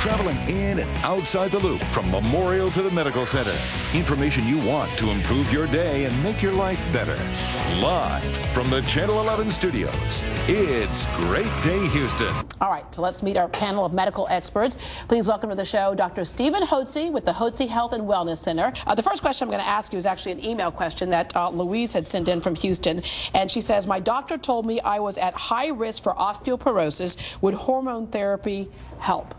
traveling in and outside the loop from Memorial to the Medical Center. Information you want to improve your day and make your life better. Live from the Channel 11 studios, it's Great Day Houston. All right, so let's meet our panel of medical experts. Please welcome to the show Dr. Stephen Hotze with the Hotze Health and Wellness Center. Uh, the first question I'm going to ask you is actually an email question that uh, Louise had sent in from Houston. And she says, My doctor told me I was at high risk for osteoporosis. Would hormone therapy help?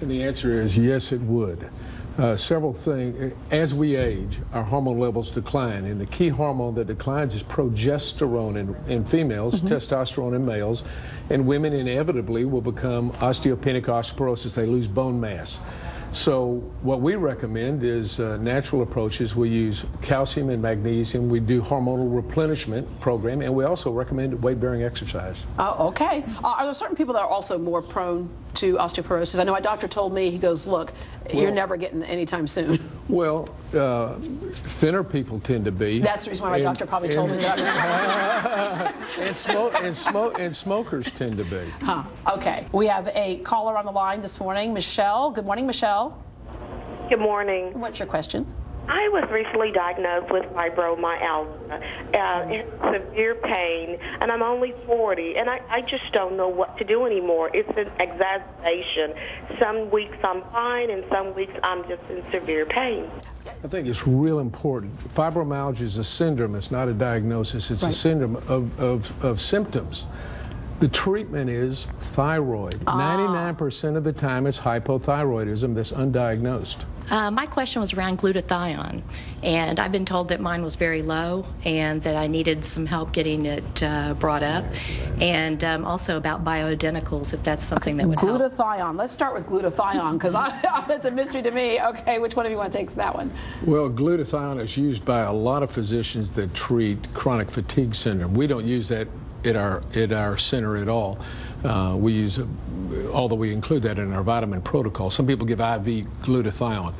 And the answer is yes, it would. Uh, several things. As we age, our hormone levels decline, and the key hormone that declines is progesterone in, in females, mm-hmm. testosterone in males, and women inevitably will become osteopenic osteoporosis. They lose bone mass. So what we recommend is uh, natural approaches. We use calcium and magnesium. We do hormonal replenishment program, and we also recommend weight-bearing exercise. Oh, okay. Uh, are there certain people that are also more prone to osteoporosis? I know my doctor told me, he goes, look, well, you're never getting anytime soon. Well, uh, thinner people tend to be. That's the reason why my and, doctor probably told and, me that. and, smoke, and, smoke, and smokers tend to be. Huh. Okay. We have a caller on the line this morning, Michelle. Good morning, Michelle. Good morning. What's your question? I was recently diagnosed with fibromyalgia, uh, severe pain, and I'm only 40, and I, I just don't know what to do anymore. It's an exacerbation. Some weeks I'm fine, and some weeks I'm just in severe pain. I think it's real important. Fibromyalgia is a syndrome. It's not a diagnosis. It's right. a syndrome of, of, of symptoms. The treatment is thyroid. 99% ah. of the time, it's hypothyroidism that's undiagnosed. Uh, my question was around glutathione, and I've been told that mine was very low and that I needed some help getting it uh, brought up, and um, also about bioidenticals, if that's something that would help. glutathione. help. Let's start with glutathione because that's a mystery to me. Okay, which one of you want to take that one? Well, glutathione is used by a lot of physicians that treat chronic fatigue syndrome. We don't use that at our at our center at all. Uh, we use, although we include that in our vitamin protocol. Some people give IV glutathione.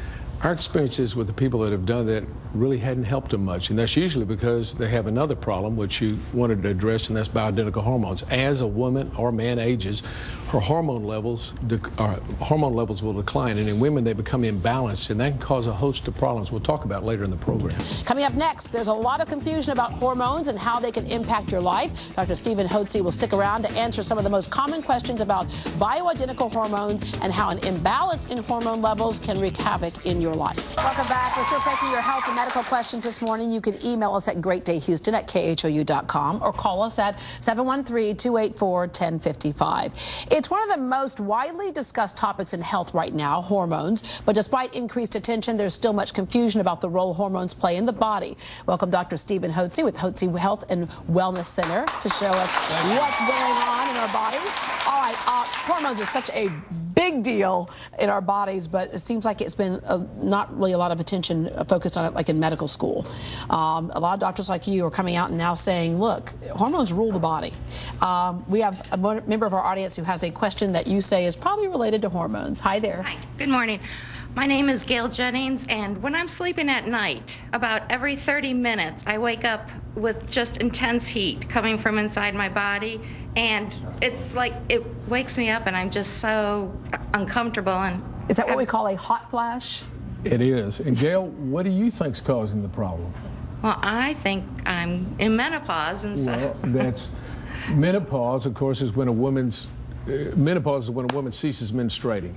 Our experiences with the people that have done that really hadn't helped them much, and that's usually because they have another problem which you wanted to address, and that's bioidentical hormones. As a woman or man ages, her hormone levels uh, hormone levels will decline, and in women they become imbalanced, and that can cause a host of problems. We'll talk about later in the program. Coming up next, there's a lot of confusion about hormones and how they can impact your life. Dr. Stephen Hotze will stick around to answer some of the most common questions about bioidentical hormones and how an imbalance in hormone levels can wreak havoc in your your life. Welcome back. We're still taking your health and medical questions this morning. You can email us at greatdayhouston at khou.com or call us at 713-284-1055. It's one of the most widely discussed topics in health right now, hormones. But despite increased attention, there's still much confusion about the role hormones play in the body. Welcome Dr. Stephen Hotze with Hotze Health and Wellness Center to show us what's going on in our bodies. Uh, hormones is such a big deal in our bodies, but it seems like it's been a, not really a lot of attention focused on it like in medical school. Um, a lot of doctors like you are coming out and now saying, look, hormones rule the body. Um, we have a member of our audience who has a question that you say is probably related to hormones. Hi there. Hi, good morning. My name is Gail Jennings, and when I'm sleeping at night, about every 30 minutes, I wake up with just intense heat coming from inside my body, and it's like it wakes me up, and I'm just so uncomfortable. And is that what we call a hot flash? It is. And Gail, what do you think's causing the problem? Well, I think I'm in menopause, and so. Well, that's menopause. Of course, is when a woman's uh, menopause is when a woman ceases menstruating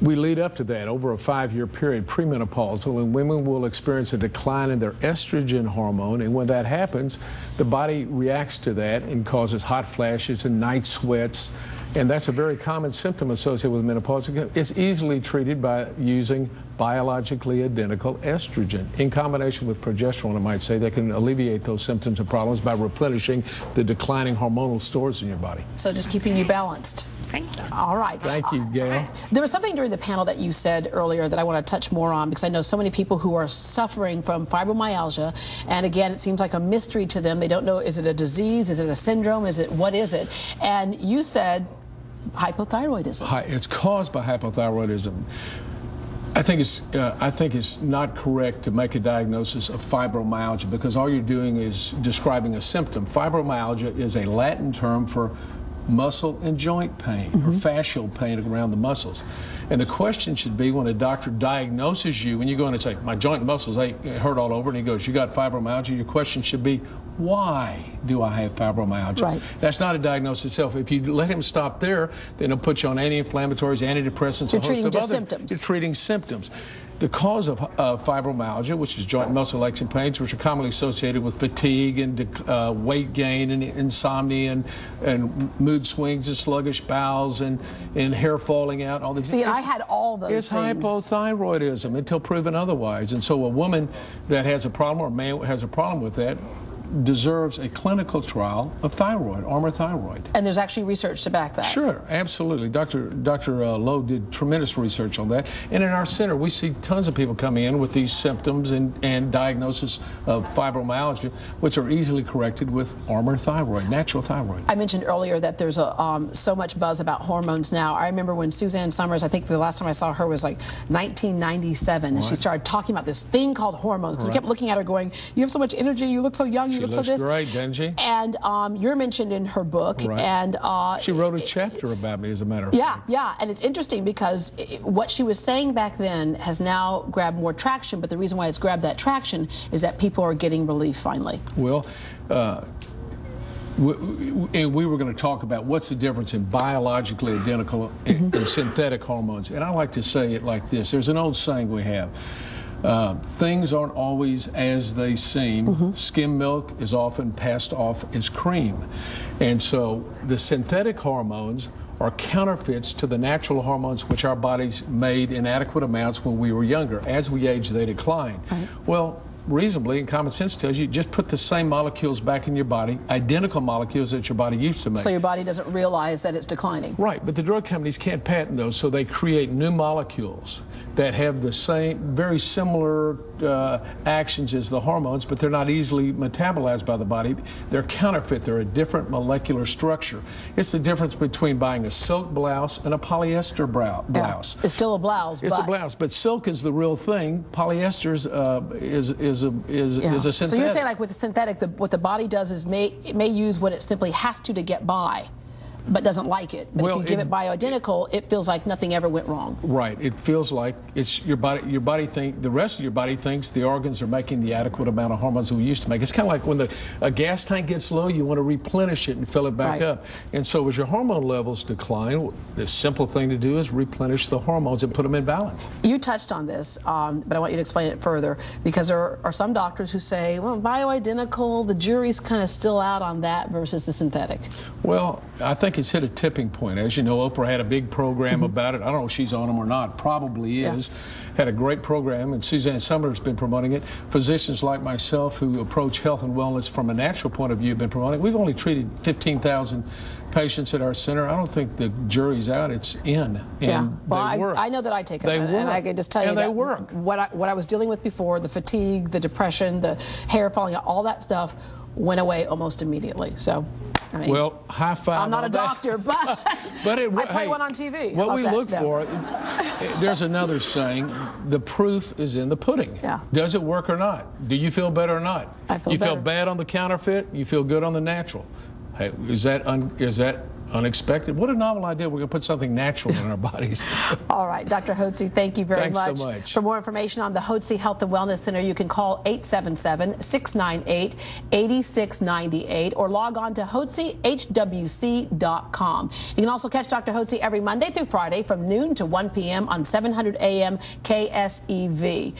we lead up to that over a five-year period, premenopausal, and women will experience a decline in their estrogen hormone. And when that happens, the body reacts to that and causes hot flashes and night sweats. And that's a very common symptom associated with menopause. It's easily treated by using biologically identical estrogen in combination with progesterone, I might say, they can alleviate those symptoms and problems by replenishing the declining hormonal stores in your body. So just keeping you balanced. Thank you. All right. Thank you, Gail. There was something during the panel that you said earlier that I want to touch more on because I know so many people who are suffering from fibromyalgia. And again, it seems like a mystery to them. They don't know is it a disease? Is it a syndrome? Is it what is it? And you said hypothyroidism. Hi, it's caused by hypothyroidism. I think it's uh, I think it's not correct to make a diagnosis of fibromyalgia because all you're doing is describing a symptom. Fibromyalgia is a Latin term for muscle and joint pain or mm-hmm. fascial pain around the muscles. And the question should be when a doctor diagnoses you, when you go in and say, My joint muscles ache, hurt all over, and he goes, You got fibromyalgia, your question should be, Why do I have fibromyalgia? Right. That's not a diagnosis itself. If you let him stop there, then he'll put you on anti inflammatories, antidepressants, You're a host treating of just other. symptoms. You're treating symptoms. The cause of uh, fibromyalgia, which is joint muscle aches and pains, which are commonly associated with fatigue and uh, weight gain and insomnia and, and mood swings and sluggish bowels and, and hair falling out, all these See, I had all those It's things. hypothyroidism until proven otherwise. And so a woman that has a problem or a man has a problem with that deserves a clinical trial of thyroid, Armour Thyroid. And there's actually research to back that. Sure, absolutely. Dr. Dr. Uh, Lowe did tremendous research on that. And in our center, we see tons of people coming in with these symptoms and, and diagnosis of fibromyalgia, which are easily corrected with Armour Thyroid, natural thyroid. I mentioned earlier that there's a, um, so much buzz about hormones now. I remember when Suzanne Somers, I think the last time I saw her was like 1997, and she started talking about this thing called hormones. We kept looking at her going, You have so much energy, you look so young, She look so looks this. great, doesn't she? And um, you're mentioned in her book. Right. And uh, She wrote a chapter about me, as a matter of Yeah, fact. yeah, yeah, and it's interesting because i what she was saying back then has now grabbed more traction. But the reason why it's grabbed that traction is that people are getting relief finally. Well, uh, we, we, and we were going to talk about what's the difference in biologically identical and, and synthetic hormones. And I like to say it like this there's an old saying we have. Uh, things aren't always as they seem. Skim milk is often passed off as cream. And so the synthetic hormones are counterfeits to the natural hormones which our bodies made in adequate amounts when we were younger. As we age, they decline. Well, reasonably, and common sense tells you, just put the same molecules back in your body, identical molecules that your body used to make. So your body doesn't realize that it's declining. Right, but the drug companies can't patent those, so they create new molecules that have the same, very similar uh, actions as the hormones, but they're not easily metabolized by the body. They're counterfeit, they're a different molecular structure. It's the difference between buying a silk blouse and a polyester brow- Yeah. blouse. It's still a blouse. It's but a blouse, but silk is the real thing. Polyester uh, is is a is, Yeah. is a So you're saying like with the synthetic, the, what the body does is may it may use what it simply has to to get by, but doesn't like it. But Well, if you give it- it bioidentical, it feels like nothing ever went wrong. Right. It feels like it's your body. Your body think the rest of your body thinks the organs are making the adequate amount of hormones that we used to make. It's kind of like when the a gas tank gets low, you want to replenish it and fill it back Right. up. And so as your hormone levels decline, the simple thing to do is replenish the hormones and put them in balance. You touched on this, um, but I want you to explain it further because there are some doctors who say, well, bioidentical, the jury's kind of still out on that versus the synthetic. Well, I think it's hit a tipping point. As you know, Oprah had a big program about it. I don't know if she's on them or not. Probably Mm-hmm. Yeah. is. Had a great program, and Suzanne Somers has been promoting it. Physicians like myself who approach health and wellness from a natural point of view have been promoting it. We've only treated 15,000 patients at our center. I don't think the jury's out. It's in. And yeah, well, they I, work. I know that I take them, They and, and I can just tell you And that they work. what I, what I was dealing with before, the fatigue, the depression, the hair falling out, all that stuff went away almost immediately. So, I mean, Well, high five. I'm not a doctor, but, But it, I play hey, one on TV. What we look that? for, there's another saying: the proof is in the pudding. Yeah. Does it work or not? Do you feel better or not? I feel you feel bad on the counterfeit. You feel good on the natural. Hey, is that un, is that unexpected? What a novel idea! We're going to put something natural in our bodies. All right, Dr. Hotze, thank you very much. Thanks so much. much. For more information on the Hotze Health and Wellness Center, you can call 877-698-8698 or log on to hotzehwc.com. You can also catch Dr. Hotze every Monday through Friday from noon to 1 p.m. on 700 AM KSEV.